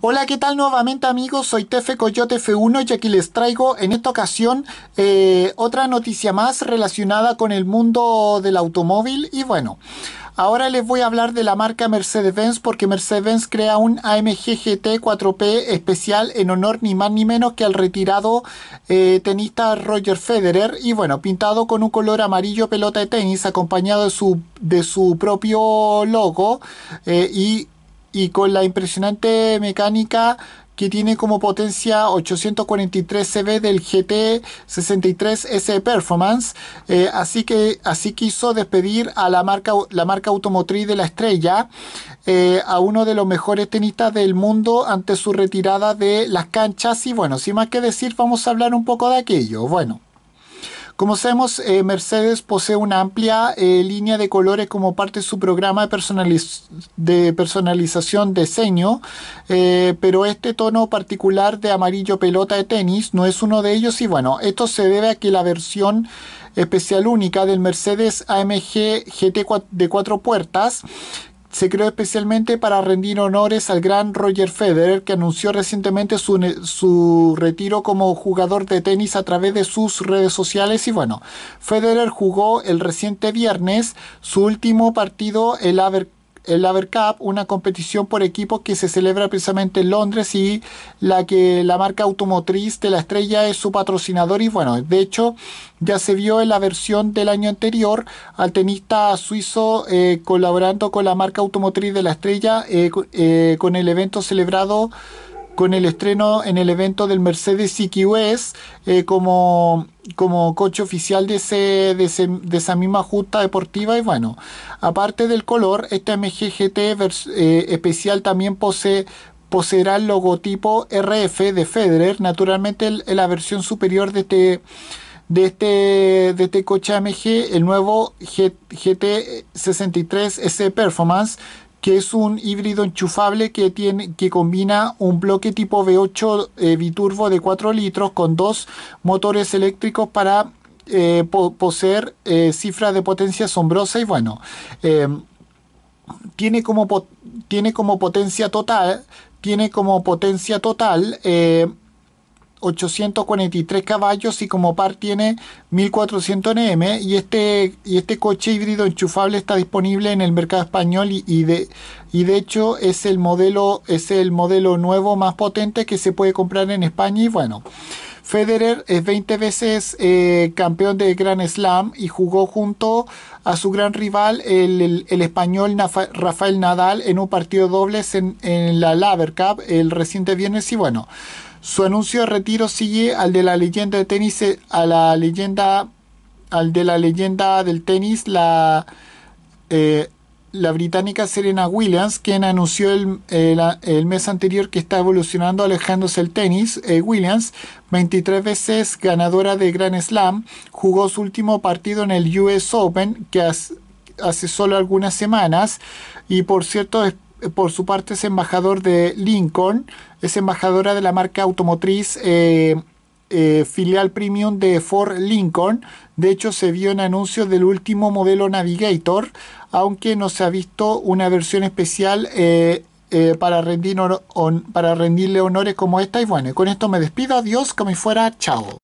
Hola, ¿qué tal nuevamente amigos? Soy Tefe Coyote F1 y aquí les traigo en esta ocasión eh, otra noticia más relacionada con el mundo del automóvil y bueno. Ahora les voy a hablar de la marca Mercedes-Benz porque Mercedes-Benz crea un AMG GT 4P especial en honor ni más ni menos que al retirado eh, tenista Roger Federer y bueno, pintado con un color amarillo pelota de tenis acompañado de su, de su propio logo eh, y y con la impresionante mecánica que tiene como potencia 843 CV del GT 63S Performance. Eh, así que así quiso despedir a la marca, la marca automotriz de la estrella, eh, a uno de los mejores tenistas del mundo ante su retirada de las canchas. Y bueno, sin más que decir, vamos a hablar un poco de aquello. Bueno. Como sabemos, eh, Mercedes posee una amplia eh, línea de colores como parte de su programa de, personalización de diseño, eh, pero este tono particular de amarillo pelota de tenis no es uno de ellos y bueno, esto se debe a que la versión especial única del Mercedes AMG GT de cuatro puertas se creó especialmente para rendir honores al gran Roger Federer, que anunció recientemente su, su, retiro como jugador de tenis a través de sus redes sociales. Y bueno, Federer jugó el reciente viernes su último partido, el Aver el Laver Cup, una competición por equipo que se celebra precisamente en Londres y la que la marca automotriz de la estrella es su patrocinador y bueno, de hecho ya se vio en la versión del año anterior al tenista suizo eh, colaborando con la marca automotriz de la estrella eh, eh, con el evento celebrado con el estreno en el evento del Mercedes CQS eh, como, como coche oficial de, ese, de, esa misma justa deportiva. Y bueno, aparte del color, este MGGT eh, especial también posee poseerá el logotipo RF de Federer, naturalmente en la versión superior de este de este, de este coche AMG, el nuevo GT63S Performance, que es un híbrido enchufable que, tiene, que combina un bloque tipo V8 eh, biturbo de 4 litros con dos motores eléctricos para eh, poseer eh, cifras de potencia asombrosa y bueno, tiene, como tiene como potencia total, tiene como potencia total 843 caballos y como par tiene 1400 Nm y este, y este coche híbrido enchufable está disponible en el mercado español y, de, y de hecho es el, modelo, es el modelo nuevo más potente que se puede comprar en España y bueno. Federer es 20 veces eh, campeón de Grand Slam y jugó junto a su gran rival, el, español Rafael Nadal, en un partido dobles en, en la Laver Cup el reciente viernes. Y bueno, su anuncio de retiro sigue al de la leyenda de tenis, eh, a la leyenda, al de la leyenda del tenis, la, eh, la británica Serena Williams, quien anunció el, el, mes anterior que está evolucionando alejándose el tenis. Eh, Williams, 23 veces ganadora de Grand Slam, jugó su último partido en el US Open, que hace, hace solo algunas semanas, y por cierto por su parte es embajador de Lincoln, es embajadora de la marca automotriz eh, eh, filial premium de Ford Lincoln. De hecho, se vio en anuncios del último modelo Navigator, aunque no se ha visto una versión especial eh, para, rendir para rendirle honores como esta. Y bueno, con esto me despido. Adiós, como fuera. Chao.